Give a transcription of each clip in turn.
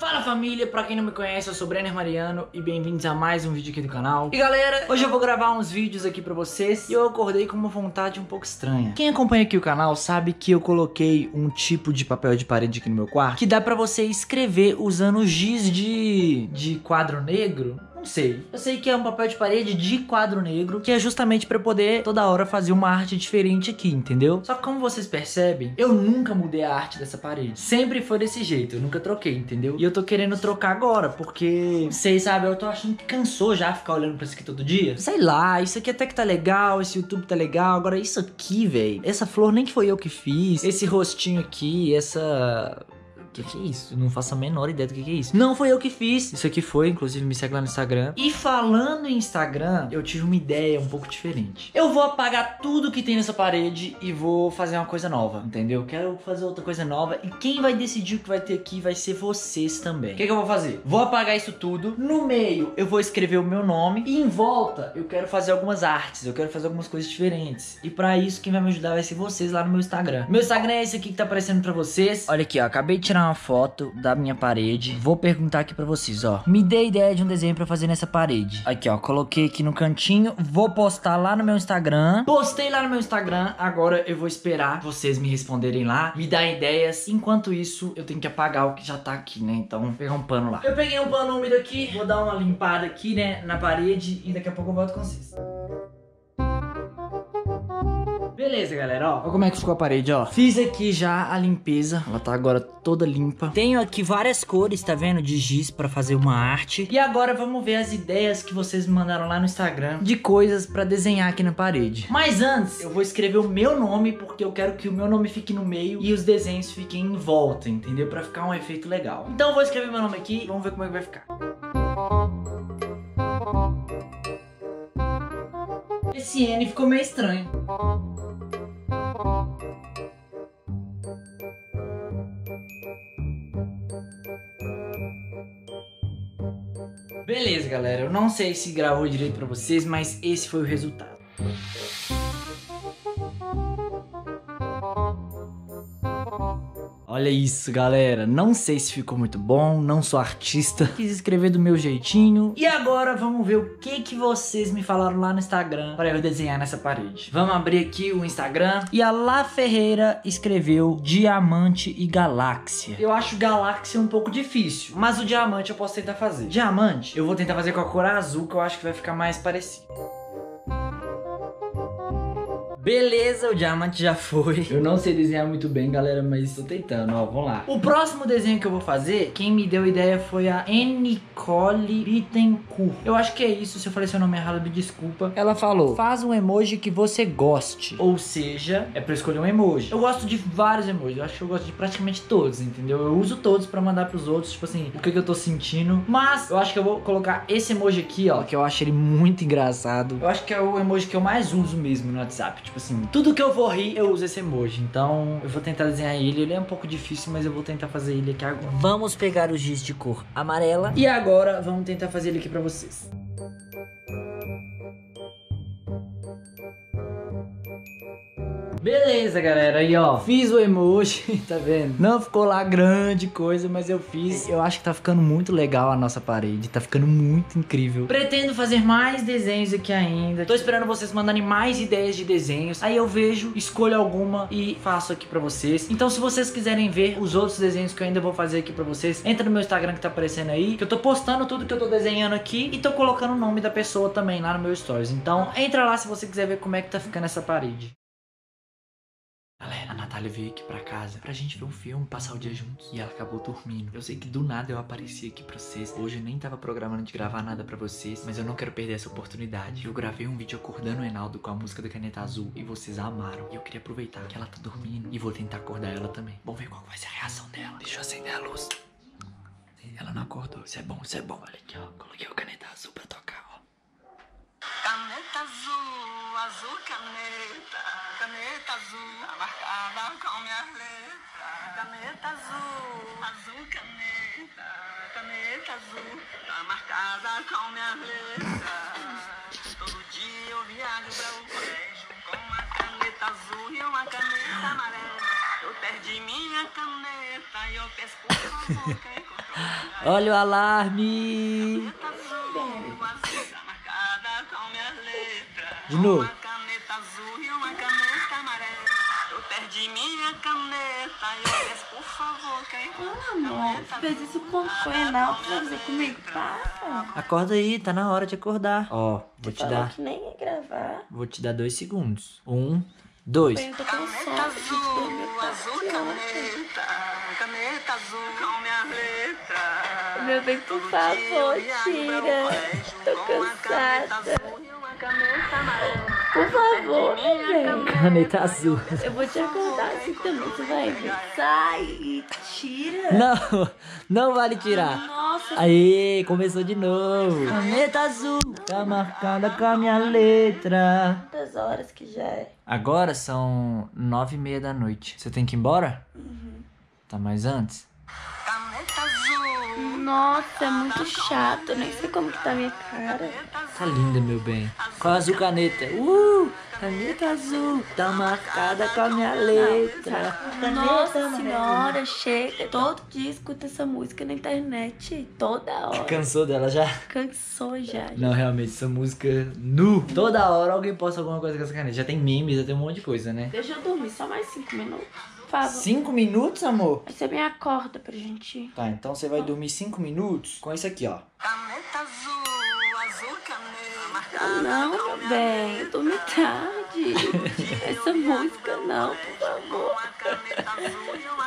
Fala família, pra quem não me conhece, eu sou Brenner Mariano e bem-vindos a mais um vídeo aqui do canal. E galera, hoje eu vou gravar uns vídeos aqui pra vocês e eu acordei com uma vontade um pouco estranha. Quem acompanha aqui o canal sabe que eu coloquei um tipo de papel de parede aqui no meu quarto que dá pra você escrever usando giz de, de quadro negro não sei. Eu sei que é um papel de parede de quadro negro, que é justamente para poder toda hora fazer uma arte diferente aqui, entendeu? Só que como vocês percebem, eu nunca mudei a arte dessa parede. Sempre foi desse jeito, eu nunca troquei, entendeu? E eu tô querendo trocar agora, porque, vocês sabem, eu tô achando que cansou já ficar olhando pra isso aqui todo dia. Sei lá, isso aqui até que tá legal, esse YouTube tá legal, agora isso aqui, velho. Essa flor nem foi eu que fiz, esse rostinho aqui, essa que que é isso? Eu não faço a menor ideia do que que é isso. Não foi eu que fiz. Isso aqui foi, inclusive me segue lá no Instagram. E falando em Instagram, eu tive uma ideia um pouco diferente. Eu vou apagar tudo que tem nessa parede e vou fazer uma coisa nova, entendeu? Quero fazer outra coisa nova e quem vai decidir o que vai ter aqui vai ser vocês também. O que, que eu vou fazer? Vou apagar isso tudo. No meio eu vou escrever o meu nome e em volta eu quero fazer algumas artes, eu quero fazer algumas coisas diferentes. E para isso quem vai me ajudar vai ser vocês lá no meu Instagram. Meu Instagram é esse aqui que tá aparecendo para vocês. Olha aqui, ó, acabei de tirar tirar uma foto da minha parede. Vou perguntar aqui pra vocês, ó. Me dê ideia de um desenho pra fazer nessa parede. Aqui, ó. Coloquei aqui no cantinho. Vou postar lá no meu Instagram. Postei lá no meu Instagram. Agora eu vou esperar vocês me responderem lá. Me dar ideias. Enquanto isso, eu tenho que apagar o que já tá aqui, né? Então, vou pegar um pano lá. Eu peguei um pano úmido aqui. Vou dar uma limpada aqui, né? Na parede. E daqui a pouco eu volto com vocês. Beleza, galera, ó. Olha como é que ficou a parede, ó. Fiz aqui já a limpeza. Ela tá agora toda limpa. Tenho aqui várias cores, tá vendo? De giz pra fazer uma arte. E agora vamos ver as ideias que vocês me mandaram lá no Instagram de coisas pra desenhar aqui na parede. Mas antes, eu vou escrever o meu nome porque eu quero que o meu nome fique no meio e os desenhos fiquem em volta, entendeu? Pra ficar um efeito legal. Então eu vou escrever meu nome aqui e vamos ver como é que vai ficar. Esse N ficou meio estranho. Beleza, galera. Eu não sei se gravou direito pra vocês, mas esse foi o resultado. Olha isso, galera. Não sei se ficou muito bom, não sou artista. Quis escrever do meu jeitinho. E agora vamos ver o que que vocês me falaram lá no Instagram para eu desenhar nessa parede. Vamos abrir aqui o Instagram. E a La Ferreira escreveu diamante e galáxia. Eu acho galáxia um pouco difícil, mas o diamante eu posso tentar fazer. Diamante, eu vou tentar fazer com a cor azul, que eu acho que vai ficar mais parecido. Beleza, o diamante já foi. Eu não sei desenhar muito bem, galera, mas tô tentando, ó, vamos lá. O próximo desenho que eu vou fazer, quem me deu a ideia foi a Nicole Bittencourt. Eu acho que é isso, se eu falei seu nome errado, me desculpa. Ela falou, faz um emoji que você goste. Ou seja, é pra escolher um emoji. Eu gosto de vários emojis, eu acho que eu gosto de praticamente todos, entendeu? Eu uso todos pra mandar pros outros, tipo assim, o que, que eu tô sentindo. Mas eu acho que eu vou colocar esse emoji aqui, ó, que eu acho ele muito engraçado. Eu acho que é o emoji que eu mais uso mesmo no WhatsApp. Tipo assim, tudo que eu vou rir, eu uso esse emoji. Então, eu vou tentar desenhar ele. Ele é um pouco difícil, mas eu vou tentar fazer ele aqui agora. Vamos pegar o giz de cor amarela. E agora, vamos tentar fazer ele aqui pra vocês. Beleza, galera, aí ó, fiz o emoji, tá vendo? Não ficou lá grande coisa, mas eu fiz. Eu acho que tá ficando muito legal a nossa parede, tá ficando muito incrível. Pretendo fazer mais desenhos aqui ainda. Tô esperando vocês mandarem mais ideias de desenhos. Aí eu vejo, escolho alguma e faço aqui pra vocês. Então se vocês quiserem ver os outros desenhos que eu ainda vou fazer aqui pra vocês, entra no meu Instagram que tá aparecendo aí, que eu tô postando tudo que eu tô desenhando aqui e tô colocando o nome da pessoa também lá no meu stories. Então entra lá se você quiser ver como é que tá ficando essa parede. Galera, a Natália veio aqui pra casa pra gente ver um filme, passar o dia juntos. E ela acabou dormindo. Eu sei que do nada eu apareci aqui pra vocês. Hoje eu nem tava programando de gravar nada pra vocês, mas eu não quero perder essa oportunidade. Eu gravei um vídeo acordando o Enaldo com a música da Caneta Azul e vocês amaram. E eu queria aproveitar que ela tá dormindo e vou tentar acordar ela também. Vamos ver qual vai ser a reação dela. Deixa eu acender a luz. Ela não acordou. Isso é bom, isso é bom. Olha aqui, ó. Coloquei o Caneta Azul pra tocar, ó. Caneta azul, azul caneta, caneta azul, tá marcada com minhas letras. Caneta azul, azul caneta, caneta azul, tá marcada com minhas letras. Todo dia eu viajo para o colégio com uma caneta azul e uma caneta amarela. Eu perdi minha caneta e eu peço por favor quem Olha o alarme. marcada com minhas letras. De novo. Perdi minha caneta eu peço, por favor, quem Ah, amor, você fez isso com foi não pra fazer comigo, para. Acorda aí, tá na hora de acordar. Ó, vou te Falou dar. que nem ia gravar. Vou te dar dois segundos. Um, dois. Eu tô com Caneta azul, azul caneta, caneta azul com minha letra. Meu bem, por favor, tira. Tô com uma caneta cansada. E uma caneta. Por favor, velho. Caneta azul. Eu vou te acordar assim também, você vai ver. Sai e tira. Não, não vale tirar. Nossa, Aí, começou de novo. Caneta azul, tá marcada com a minha letra. quantas horas que já é? Agora são nove e meia da noite. Você tem que ir embora? Tá mais antes? Nossa, é muito chato. Nem sei como que tá a minha cara. Tá linda, meu bem. Com a azul caneta. Uh! Caneta azul, tá marcada com a minha letra. Nossa senhora, chega. Todo dia escuta essa música na internet. Toda hora. Cansou dela já? Cansou já. Não, realmente, essa música nu. Toda hora alguém posta alguma coisa com essa caneta. Já tem memes, já tem um monte de coisa, né? Deixa eu dormir só mais cinco minutos. Favor. Cinco minutos, amor? Você me acorda pra gente ir. Tá, então você vai dormir cinco minutos com isso aqui, ó. caneta azul, azul caneta, marcada Não, meu bem, eu tarde. Essa música não, por favor.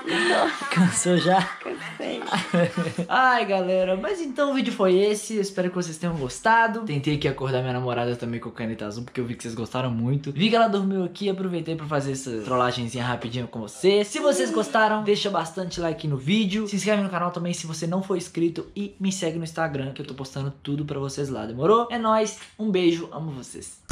Cansou já? Cansei. Ai, galera, mas então o vídeo foi esse. Espero que vocês tenham gostado. Tentei aqui acordar minha namorada também com caneta azul, porque eu vi que vocês gostaram muito. Vi que ela dormiu aqui, aproveitei pra fazer essa trollagenzinha rapidinho com vocês. Se vocês gostaram, deixa bastante like no vídeo. Se inscreve no canal também se você não for inscrito e me segue no Instagram, que eu tô postando tudo pra vocês lá. Demorou? É nóis, um beijo, amo vocês.